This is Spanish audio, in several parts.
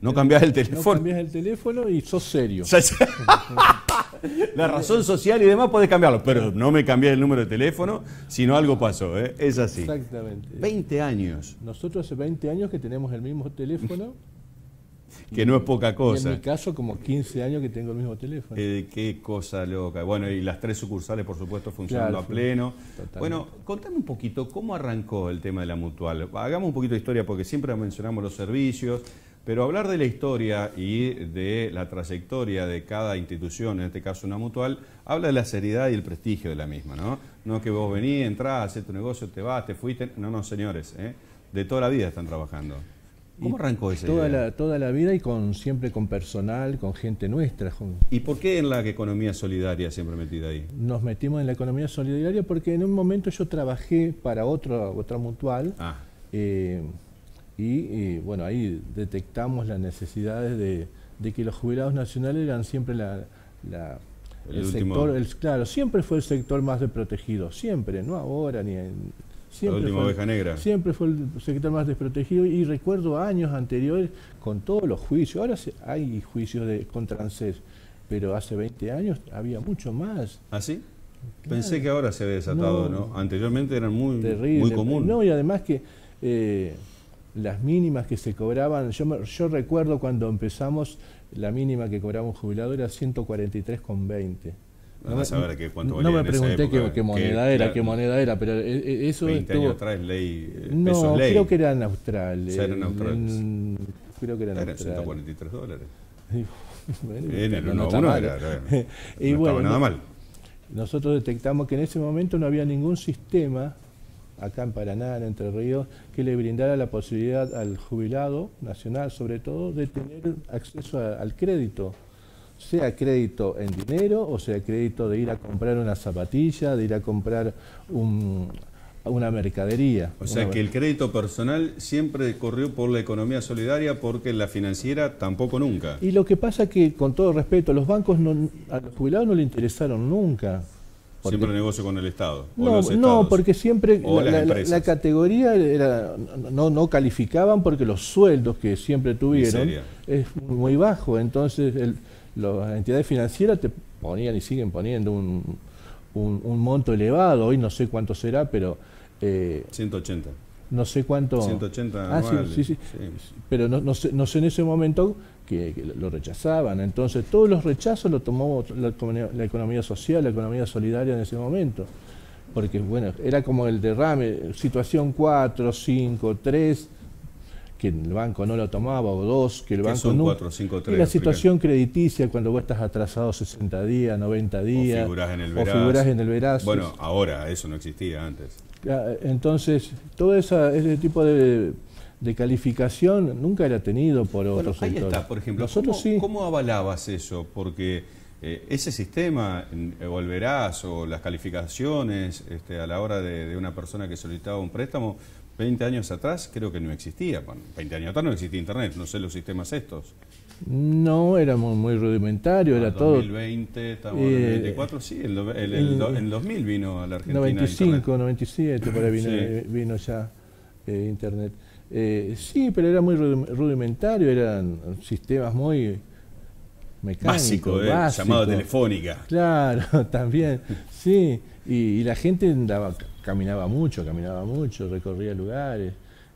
no cambiás el teléfono. No cambiás el teléfono y sos serio. La razón social y demás podés cambiarlo, pero no me cambié el número de teléfono, sino algo pasó, ¿eh? es así. Exactamente. 20 años. Nosotros hace 20 años que tenemos el mismo teléfono. que no es poca cosa. en mi caso, como 15 años que tengo el mismo teléfono. Eh, qué cosa loca. Bueno, y las tres sucursales, por supuesto, funcionando a pleno. Bueno, contame un poquito, ¿cómo arrancó el tema de la mutual? Hagamos un poquito de historia, porque siempre mencionamos los servicios, pero hablar de la historia y de la trayectoria de cada institución, en este caso una mutual, habla de la seriedad y el prestigio de la misma, ¿no? No que vos venís, entrás, haces tu negocio, te vas, te fuiste. No, no, señores, ¿eh? de toda la vida están trabajando. ¿Cómo arrancó ese toda La, toda la vida y con siempre con personal, con gente nuestra. ¿Y por qué en la economía solidaria siempre metida ahí? Nos metimos en la economía solidaria porque en un momento yo trabajé para otro, otra mutual. Ah. Eh, y, bueno, ahí detectamos las necesidades de, que los jubilados nacionales eran siempre la, el, sector, claro, siempre fue el sector más desprotegido, siempre, no ahora ni en, siempre la última fue, oveja negra. Siempre fue el sector más desprotegido y recuerdo años anteriores con todos los juicios, ahora hay juicios de, contra ANSES, pero hace 20 años había mucho más. ¿Ah, sí? Pensé que ahora se había desatado, ¿no? Anteriormente eran muy, muy comunes. No, y además que eh, las mínimas que se cobraban, yo, yo recuerdo cuando empezamos, la mínima que cobraba un jubilado era 143,20. No, me, qué, cuánto no me pregunté qué, moneda era, qué moneda era, pero e, e, eso 20 años atrás ley, eh, no, creo que era en Austral. era en Austral. creo que era en Austral. 143 dólares. bueno, Bien, no, no, era, y bueno, estaba nada mal. Nosotros detectamos que en ese momento no había ningún sistema acá en Paraná, en Entre Ríos, que le brindara la posibilidad al jubilado nacional, sobre todo, de tener acceso al crédito, sea crédito en dinero o sea crédito de ir a comprar una zapatilla, de ir a comprar una mercadería. O sea que el crédito personal siempre corrió por la economía solidaria porque la financiera tampoco nunca. Y lo que pasa es que, con todo respeto, los bancos no, a los jubilados no le interesaron nunca siempre negocio con el Estado. No, no porque siempre la, categoría era, no, no calificaban porque los sueldos que siempre tuvieron es muy bajo. Entonces las entidades financieras te ponían y siguen poniendo un, un, monto elevado. Hoy no sé cuánto será, pero... Eh, 180. No sé cuánto... 180 ah, sí, sí, sí, Pero no, no, sé, no sé en ese momento que, lo rechazaban. Entonces, todos los rechazos lo tomó la, economía social, la economía solidaria en ese momento. Porque, bueno, era como el derrame, situación 4, 5, 3, que el banco no lo tomaba, o 2, que el banco no. 4, 5, 3, y la situación crediticia, cuando vos estás atrasado 60 días, 90 días. O figurás en el veraz. O figurás en el veraz. Bueno, ahora, eso no existía antes. Entonces, todo ese tipo de de calificación nunca era tenido por otros ahí está, por ejemplo. ¿cómo, avalabas eso? Porque eh, ese sistema, o el veraz, o las calificaciones este, a la hora de, una persona que solicitaba un préstamo, 20 años atrás creo que no existía. 20 años atrás no existía Internet, no sé los sistemas estos. No, era muy, rudimentario, era todo. En 2020, estamos en el 24, sí, el, el, 2000 vino a la Argentina. 95, 97, por ahí vino, vino ya eh, Internet. Eh, sí, pero era muy rudimentario, eran sistemas muy mecánicos. Básico, eh, llamado telefónica. Claro, también, sí. Y, la gente andaba, caminaba mucho, caminaba mucho, recorría lugares.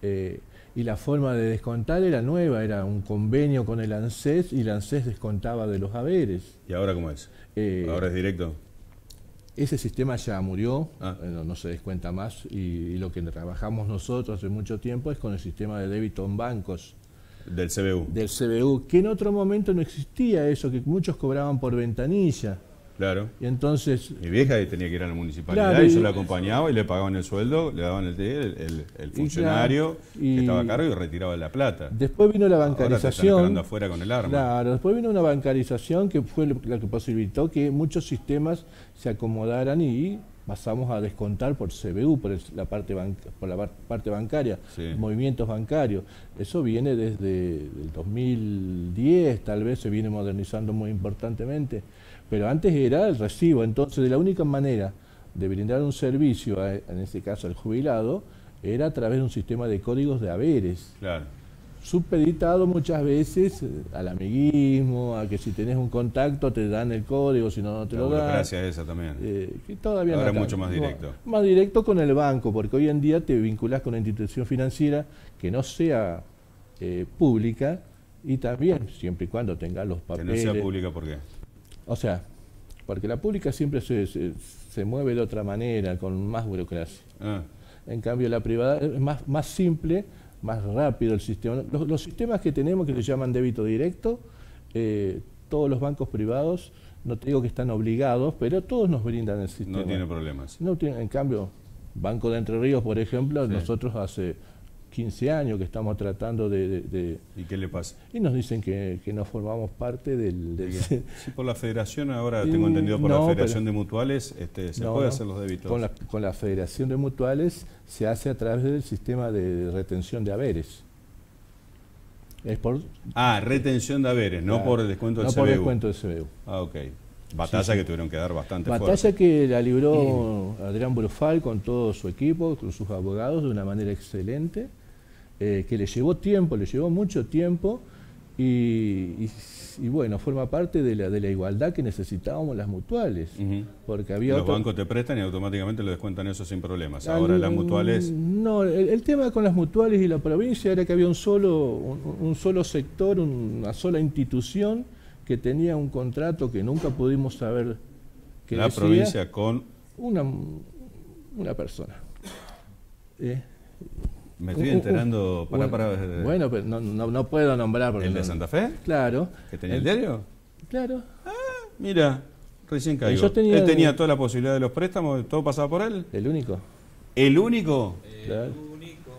Eh, y la forma de descontar era nueva, era un convenio con el ANSES y el ANSES descontaba de los haberes. ¿Y ahora cómo es? ¿Ahora es directo? Ese sistema ya murió, ah. no, se descuenta más y, lo que trabajamos nosotros hace mucho tiempo es con el sistema de débito en bancos. Del CBU. Del CBU, que en otro momento no existía eso, que muchos cobraban por ventanilla. Claro. Y entonces... Mi vieja tenía que ir a la municipalidad y yo la acompañaba y le pagaban el sueldo, le daban el, el, funcionario que estaba a cargo y retiraba la plata. Después vino la bancarización. Ahora te afuera con el arma. Claro, después vino una bancarización que fue la que posibilitó que muchos sistemas se acomodaran y pasamos a descontar por CBU, por la parte, por la parte bancaria, movimientos bancarios. Eso viene desde el 2010, tal vez se viene modernizando muy importantemente, pero antes era el recibo. Entonces, de la única manera de brindar un servicio, en este caso al jubilado, era a través de un sistema de códigos de haberes. Claro. Supeditado muchas veces eh, al amiguismo, a que si tenés un contacto te dan el código, si no, no te lo dan. Gracias esa también. Eh, que todavía Ahora mucho más directo. más directo con el banco, porque hoy en día te vinculás con una institución financiera que no sea eh, pública y también, siempre y cuando tenga los papeles. Que no sea pública, ¿por qué? O sea, porque la pública siempre se, se, mueve de otra manera, con más burocracia. Ah. En cambio, la privada es más, más simple más rápido el sistema. Los, sistemas que tenemos que se llaman débito directo, eh, todos los bancos privados, no te digo que están obligados, pero todos nos brindan el sistema. No tiene problemas. No tiene, en cambio, Banco de Entre Ríos, por ejemplo, nosotros hace 15 años que estamos tratando de... ¿Y qué le pasa? Y nos dicen que, no formamos parte del... sí, por la federación, ahora tengo entendido por la federación de mutuales, este, se puede hacer los débitos. Con la, con la federación de mutuales se hace a través del sistema de retención de haberes. Es por, ah, retención de haberes, no por el descuento del CBU. No por descuento del CBU. Ah, ok. Batalla que tuvieron que dar bastante Batalla que la libró Adrián Brufal con todo su equipo, con sus abogados, de una manera excelente. Eh, que le llevó tiempo, le llevó mucho tiempo y, bueno, forma parte de la, de la igualdad que necesitábamos las mutuales. porque había Los bancos te prestan y automáticamente lo descuentan eso sin problemas. Ahora las mutuales... No, el, tema con las mutuales y la provincia era que había un solo, un, solo sector, una sola institución que tenía un contrato que nunca pudimos saber que La provincia con... Una, una persona. Eh, me estoy enterando para, para, Bueno, pero no, no, puedo nombrar. Porque ¿El de Santa Fe? Claro. ¿Que tenía el, diario? Claro. Ah, mira, recién cayó. Tenía él tenía toda la posibilidad de los préstamos, todo pasaba por él. ¿El único? ¿El único? Claro. El único.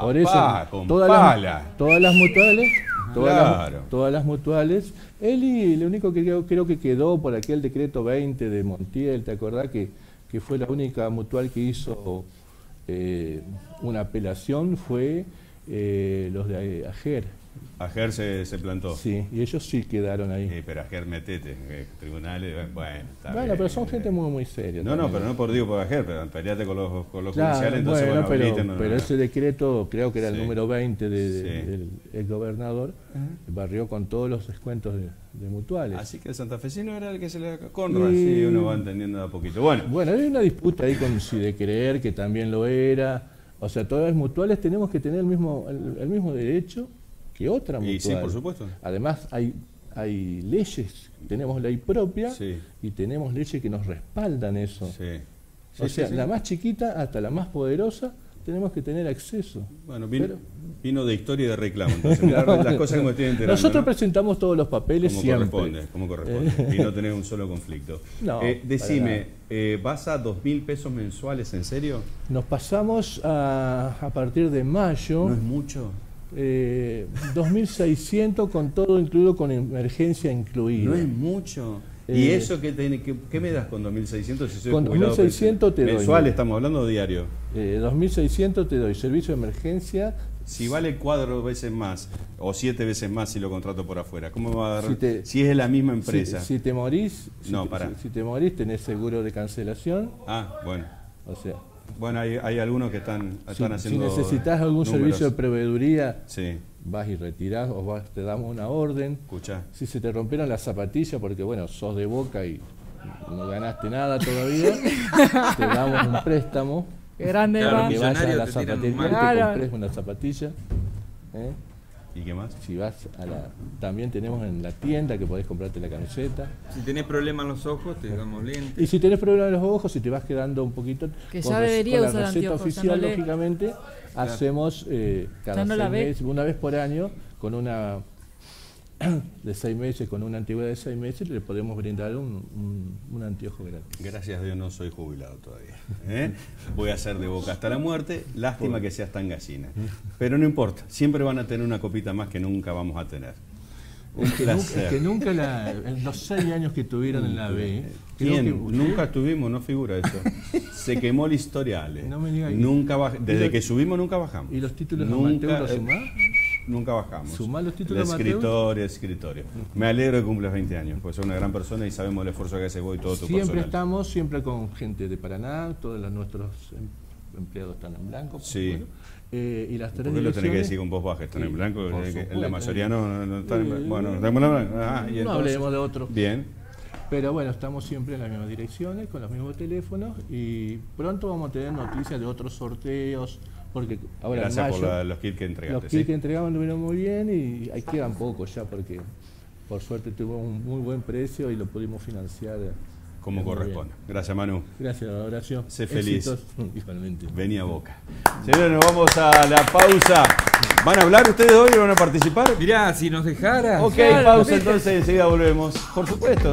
por eso, todas, Las, todas las mutuales, todas, las, todas las mutuales, él y lo único que creo, creo, que quedó por aquel decreto 20 de Montiel, ¿te acordás que, que fue la única mutual que hizo eh, una apelación fue eh, los de Ager. Ager se, se, plantó. Sí, y ellos sí quedaron ahí. Sí, pero Ager metete, tribunales, bueno, está Bueno, pero son gente muy, muy seria. No, no, pero no por digo por Ager, pero peleate con los, con los judiciales, entonces bueno, pero, pero ese decreto, creo que era el número 20 del gobernador, barrió con todos los descuentos de, mutuales. Así que el santafesino era el que se le... Conra, sí, uno va entendiendo a poquito. Bueno, bueno hay una disputa ahí con si de creer, que también lo era. O sea, todas las mutuales tenemos que tener el mismo, el mismo derecho que otra mutual. sí, por supuesto. Además, hay, hay leyes, tenemos ley propia y tenemos leyes que nos respaldan eso. o sea, la más chiquita hasta la más poderosa tenemos que tener acceso. Bueno, vino, de historia y de reclamo, entonces las cosas como estoy enterando. Nosotros presentamos todos los papeles como siempre. Corresponde, como corresponde, y no tener un solo conflicto. Eh, decime, eh, ¿vas a dos mil pesos mensuales, en serio? Nos pasamos a, a partir de mayo. ¿No es mucho? Eh, 2.600 con todo incluido, con emergencia incluida. No es mucho. ¿Y eh, eso qué, qué, me das con 2.600 si soy Con 2.600 te doy. ¿Mensual estamos hablando diario? Eh, 2.600 te doy servicio de emergencia. Si vale cuatro veces más o siete veces más si lo contrato por afuera, ¿cómo va a dar? Si, es la misma empresa. Si, te morís, no, para. Si, te morís tenés seguro de cancelación. Ah, bueno. O sea, bueno, hay, hay algunos que están, están haciendo. Si necesitas algún servicio de proveeduría, vas y retirás o vas, te damos una orden. Escucha. Si se te rompieron las zapatillas, porque bueno, sos de boca y no ganaste nada todavía, te damos un préstamo. grande para que vayas a la zapatería y te compres una zapatilla. ¿eh? ¿Y qué más? Si vas a la. También tenemos en la tienda que podés comprarte la camiseta. Si tenés problemas en los ojos, te damos lentes. Y si tenés problemas en los ojos, si te vas quedando un poquito. Que ya debería con la receta oficial, lógicamente, hacemos eh, cada seis meses, una vez por año, con una de seis meses, con una antigüedad de seis meses, le podemos brindar un, un, anteojo gratis. Gracias a Dios no soy jubilado todavía. ¿eh? Voy a ser de boca hasta la muerte. Lástima que seas tan gallina. Pero no importa, siempre van a tener una copita más que nunca vamos a tener. Un que, nunca, que nunca la, en los seis años que tuvieron en la B. nunca estuvimos, no figura eso. Se quemó el historial. Eh. No me nunca desde que subimos nunca bajamos. ¿Y los títulos nunca, los nunca bajamos. Sumar los títulos de escritorio, escritorio. Me alegro de que cumplas 20 años, porque sos una gran persona y sabemos el esfuerzo que hace vos y todo tu Siempre estamos, siempre con gente de Paraná, todos los nuestros empleados están en blanco. Sí. Eh, y las tres ¿Por qué lo tenés que decir con voz baja? Están en blanco. la mayoría no, no están en blanco. Bueno, ah, no hablemos de otro. Bien. Pero bueno, estamos siempre en las mismas direcciones, con los mismos teléfonos y pronto vamos a tener noticias de otros sorteos. Porque ahora Gracias por los kits que entregaste. Los kits que entregamos lo muy bien y ahí quedan pocos ya porque por suerte tuvo un muy buen precio y lo pudimos financiar como corresponde. Gracias, Manu. Gracias, Horacio. Sé feliz. Igualmente. Vení a Boca. Señores, nos vamos a la pausa. ¿Van a hablar ustedes hoy o van a participar? Mirá, si nos dejara. Ok, pausa entonces, enseguida volvemos. Por supuesto.